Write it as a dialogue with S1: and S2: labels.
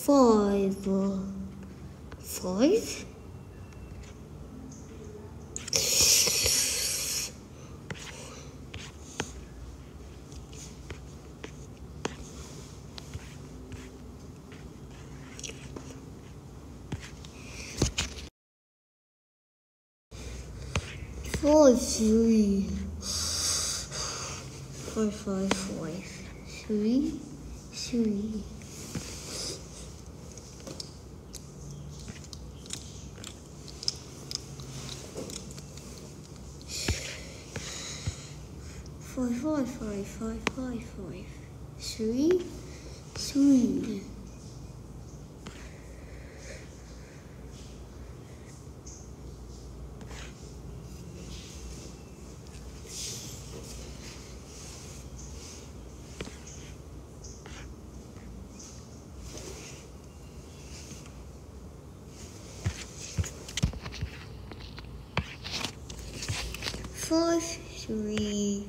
S1: five, uh, five. Five, three. Five, five, five. Three, three. Five, five, five, five, five, five. Three, three. Five, three.